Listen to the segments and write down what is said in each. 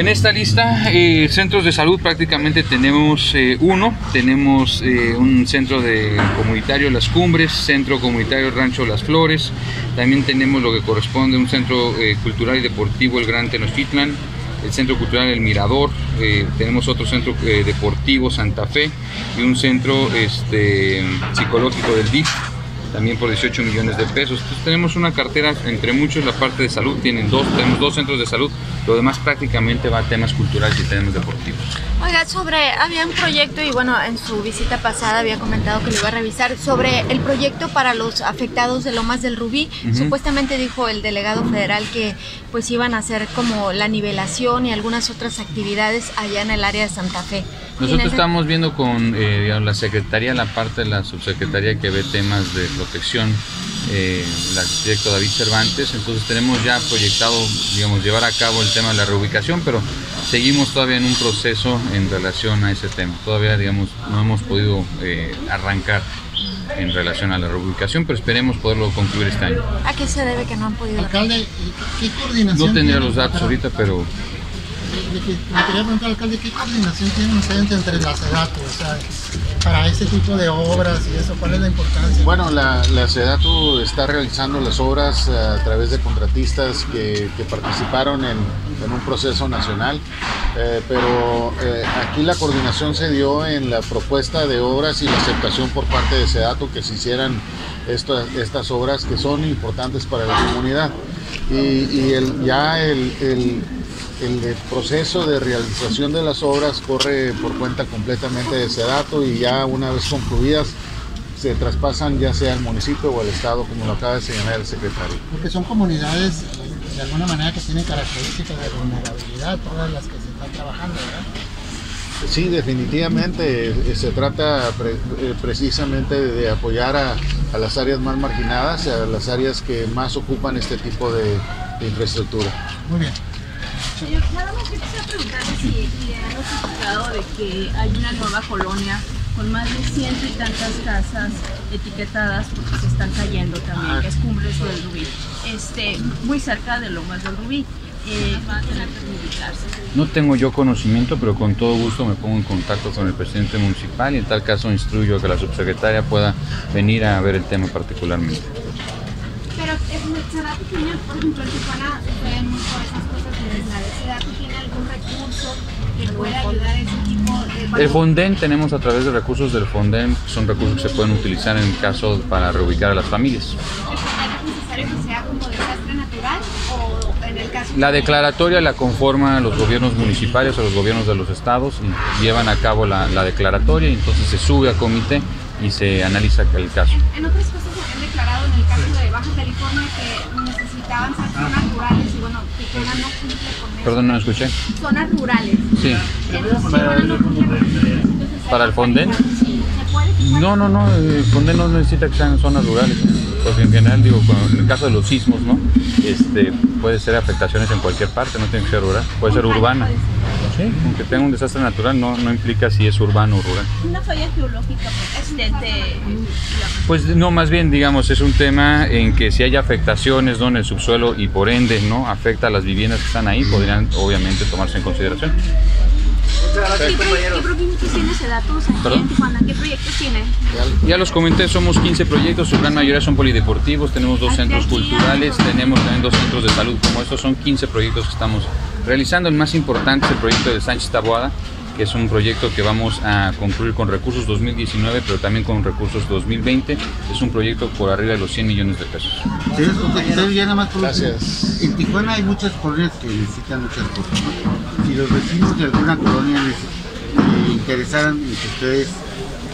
En esta lista, eh, centros de salud prácticamente tenemos eh, uno, tenemos eh, un centro comunitario Las Cumbres, centro comunitario Rancho Las Flores, también tenemos lo que corresponde a un centro cultural y deportivo El Gran Tenochtitlan, el Centro Cultural El Mirador, tenemos otro centro deportivo Santa Fe y un centro este, psicológico del DIF también por 18 millones de pesos. Entonces tenemos una cartera entre muchos, la parte de salud, tienen dos, tenemos dos centros de salud, lo demás prácticamente va a temas culturales y temas deportivos. Oiga, sobre, había un proyecto y bueno, en su visita pasada había comentado que lo iba a revisar sobre el proyecto para los afectados de Lomas del Rubí. Supuestamente dijo el delegado federal que pues iban a hacer como la nivelación y algunas otras actividades allá en el área de Santa Fe. Nosotros estamos viendo con eh, la Secretaría, la parte de la Subsecretaría que ve temas de protección, eh, el arquitecto David Cervantes, entonces tenemos ya proyectado, digamos, llevar a cabo el tema de la reubicación, pero seguimos todavía en un proceso en relación a ese tema. Todavía, digamos, no hemos podido eh, arrancar en relación a la reubicación, pero esperemos poderlo concluir este año. ¿A qué se debe que no han podido? Alcalde, ¿qué coordinación? No tendría los datos ahorita, pero le quería preguntar, alcalde, ¿qué coordinación tienen ustedes entre la SEDATU? O sea, para este tipo de obras y eso, ¿cuál es la importancia? Bueno, la, la SEDATU está realizando las obras eh, a través de contratistas que, participaron en, un proceso nacional, eh, pero eh, aquí la coordinación se dio en la propuesta de obras y la aceptación por parte de SEDATU que se hicieran estas, obras que son importantes para la comunidad. Y, ya el proceso de realización de las obras corre por cuenta completamente de ese dato y ya una vez concluidas se traspasan ya sea al municipio o al estado como lo acaba de señalar el secretario. Porque son comunidades de alguna manera que tienen características de vulnerabilidad, todas las que se están trabajando, ¿verdad? Sí, definitivamente eh, se trata eh, precisamente de apoyar a, las áreas más marginadas, a las áreas que más ocupan este tipo de infraestructura. Muy bien. Señor, nada más yo quisiera preguntarle si le han notificado de que hay una nueva colonia con más de ciento y tantas casas etiquetadas porque se están cayendo también, que es Cumbres del Rubí, este, muy cerca de Lomas del Rubí. Eh, va a tener que No tengo yo conocimiento, pero con todo gusto me pongo en contacto con el presidente municipal y en tal caso instruyo a que la subsecretaria pueda venir a ver el tema particularmente. Pero ¿será que tiene, por ejemplo, en Tijuana mucho esas cosas de ¿Será que tiene algún recurso que pueda ayudar a ese tipo de... El Fonden tenemos a través de recursos del Fonden, son recursos que se pueden utilizar en caso para reubicar a las familias. ¿Es necesario que sea como desastre natural o en el caso... La declaratoria la conforman los gobiernos municipales o los gobiernos de los estados y llevan a cabo la, la declaratoria y entonces se sube a comité y se analiza el caso. En otras cosas Perdón, no escuché. Zonas rurales. Sí. ¿Para el Fonden? No, no, no, el Fonden no necesita que sean zonas rurales. Porque en general, digo, en el caso de los sismos, ¿no? Este, puede ser afectaciones en cualquier parte, no tiene que ser rural, puede ser urbana. Sí, aunque tenga un desastre natural no, no implica si es urbano o rural. ¿Una falla geológica accidente? Pues no, más bien, digamos, es un tema en que si hay afectaciones ¿no? en el subsuelo y por ende no afecta a las viviendas que están ahí, podrían obviamente tomarse en consideración. ¿Qué, proyectos tiene ese datos aquí en Tijuana? ¿Qué proyectos tiene? Ya los comenté, somos 15 proyectos, su gran mayoría son polideportivos, tenemos dos centros culturales, tenemos también dos centros de salud, como estos son 15 proyectos que estamos realizando. El más importante es el proyecto de Sánchez Taboada, que es un proyecto que vamos a concluir con recursos 2019, pero también con recursos 2020. Es un proyecto por arriba de los 100 millones de pesos. Gracias. En Tijuana hay muchas colonias que necesitan muchas cosas. Si los vecinos de alguna colonia les eh, interesaran y que ustedes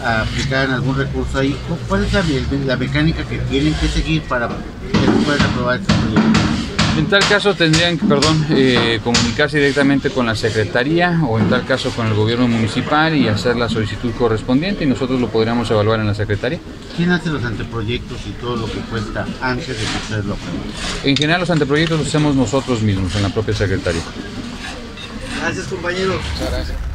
aplicaran algún recurso ahí, ¿cuál es la, mecánica que tienen que seguir para que puedan aprobar este proyecto? En tal caso tendrían que, perdón, eh, comunicarse directamente con la Secretaría o en tal caso con el gobierno municipal y hacer la solicitud correspondiente y nosotros lo podríamos evaluar en la Secretaría. ¿Quién hace los anteproyectos y todo lo que cuesta antes de que ustedes lo En general los anteproyectos los hacemos nosotros mismos en la propia Secretaría. Gracias compañeros. Muchas gracias.